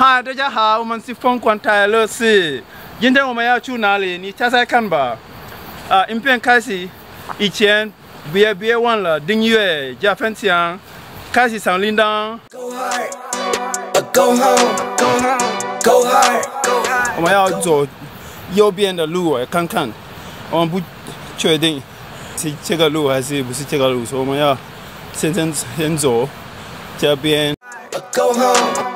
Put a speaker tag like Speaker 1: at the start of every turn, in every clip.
Speaker 1: 嗨，大家好，我们是疯狂泰勒斯。今天我们要去哪里？你猜猜看吧。啊，影片开始以前，别别忘了订阅加分享，开始响铃铛。我们要走右边的路哎，看看。我们不确定是这个路还是不是这个路，所以我们要先先先走这边。
Speaker 2: Go home,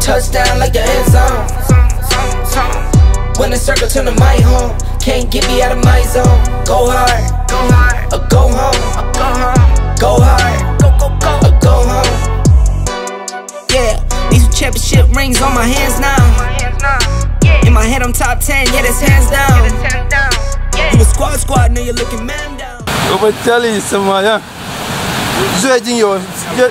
Speaker 2: Touchdown like the end zone. When the circle turn to my home, can't get me out of my zone. Go hard, go hard, or go home, or go home, go hard, go go go, or go home. Yeah, these are championship rings on my hands now. In my head, I'm top 10, yeah, that's hands down. You a squad squad, now you're looking man down.
Speaker 1: 我们这里什么样？最近有这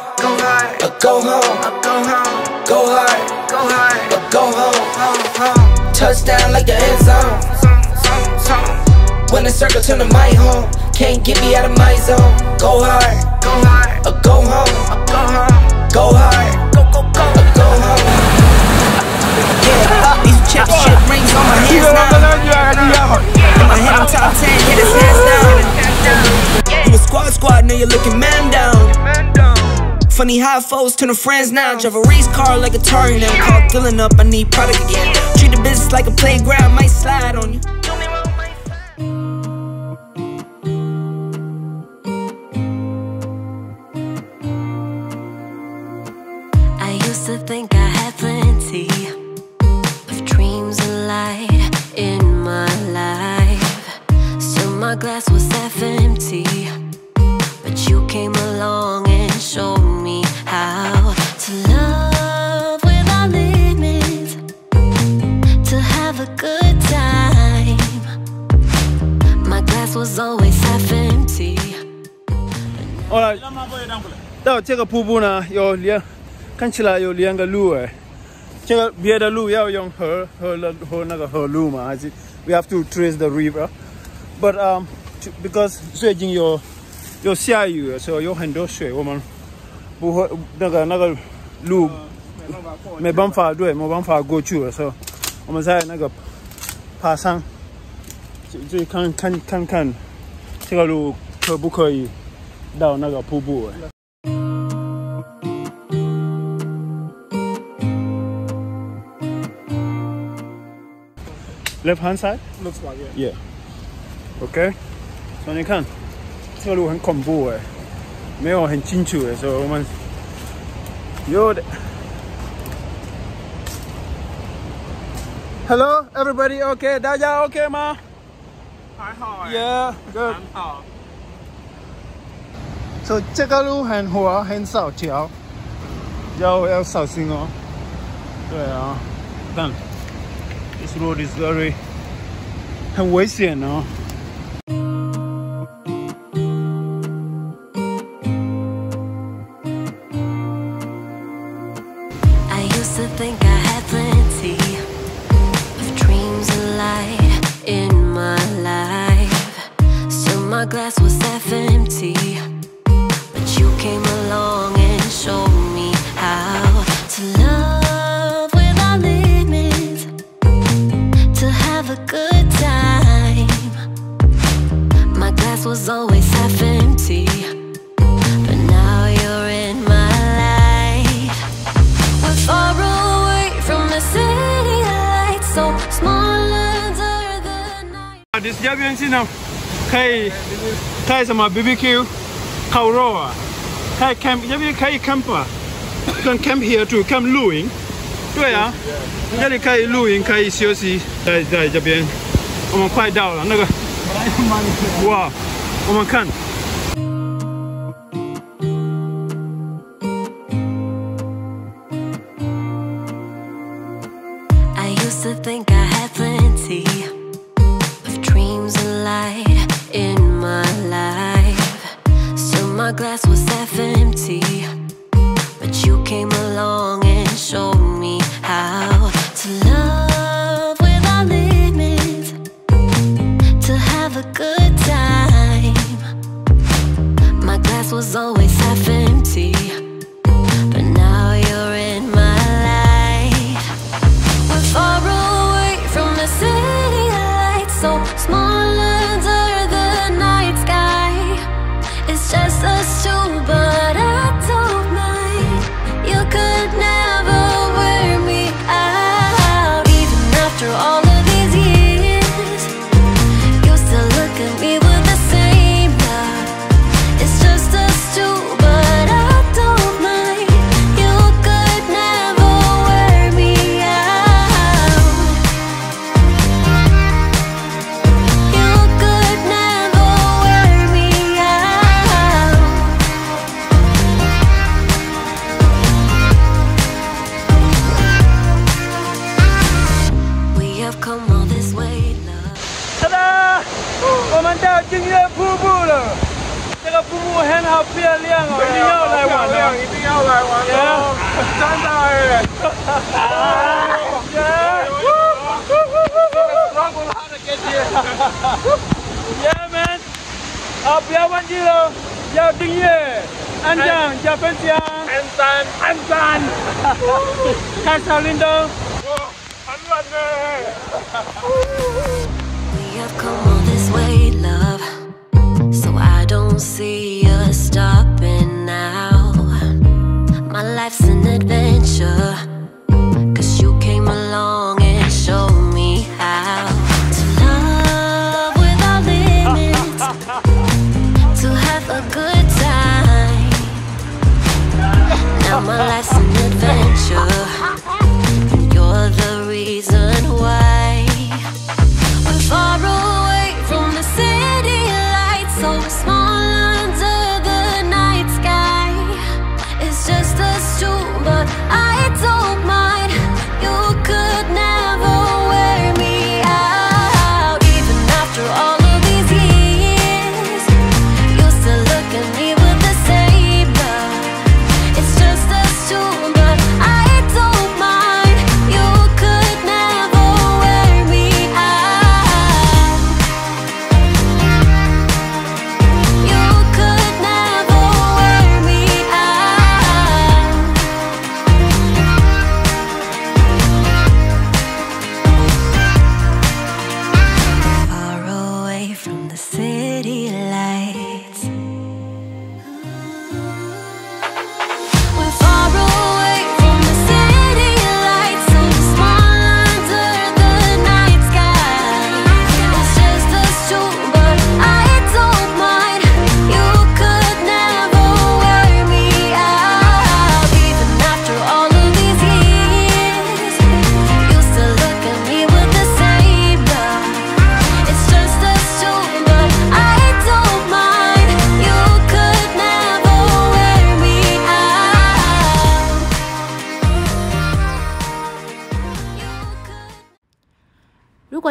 Speaker 2: go hard, go home, go home, go hard, go hard, go home, home, home. Touchdown like the end zone. When the circle turn to my home, can't get me out of my zone. Go hard, go hard, go home, go home, go hard, go go go, go home. Yeah, these championship rings on my hands now. In my head, I'm top 10, yeah, that's hands down. You a squad squad, now you're looking down. Funny how foes turn to friends now. Drive a race car like a Atari now. Call filling up, I need product again. Treat the business like a playground, might slide on you.
Speaker 3: I used to think I had plenty of dreams and light in my life. So my glass was half empty. glass was always half empty.
Speaker 1: 后来到这个瀑布呢，有两，看起来有两个路哎。这个别的路要用河河的河那个河路嘛，还是 we have to trace the river。But um to- because 最近有有下雨，所以有很多水，我们不会那个那个路没办法对，没办法过去的时候，我们在那个爬上， 就这看看看看，这个路可不可以到那个瀑布、欸？Left hand side looks like it. Yeah. OK. 所以你看，这个路很恐怖哎、没有很清楚的、欸，所以我们有的。Hello, everybody. OK, 大家 OK 吗？
Speaker 4: 还好哎、
Speaker 1: Yeah, good.
Speaker 4: 很好。
Speaker 1: 所以这个路很滑，很少桥，要要小心哦。对啊，看，this road is very 很危险哦。
Speaker 3: my glass was half empty But you came along and showed me how To love without limits To have a good time. My glass was always half empty But now you're in my life We're far away from the city lights So small under the night
Speaker 1: This is Yabian Sinam kai kai sama BBQ Kauroa. Kai camp jadi kai camper. Don't camp here too, camp Luing. 对啊，那里可以露营，可以休息，在在这边，我们快到了那个，哇，我们看。
Speaker 3: I used to think I had plenty of dreams and life. my glass was half empty But you came along and showed me how To love
Speaker 1: without limits To have a good time. My glass was always 漂亮哦，一定要来玩的，
Speaker 4: 一定要来玩的，真的哎！耶！呜呜！
Speaker 1: 拉的。啊，不要忘记了，要订阅、安赞、加分加
Speaker 4: 鞍山
Speaker 1: 鞍山看草林灯
Speaker 4: 我很晚了
Speaker 3: we have come this way love So I don't see. a good time. Now my life's an adventure.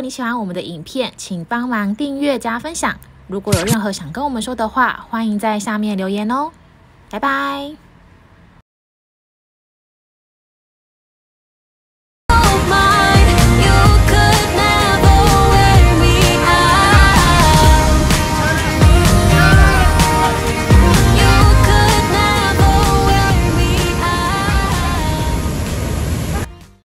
Speaker 5: 如果你喜欢我们的影片，请帮忙订阅加分享。如果有任何想跟我们说的话，欢迎在下面留言哦。拜拜！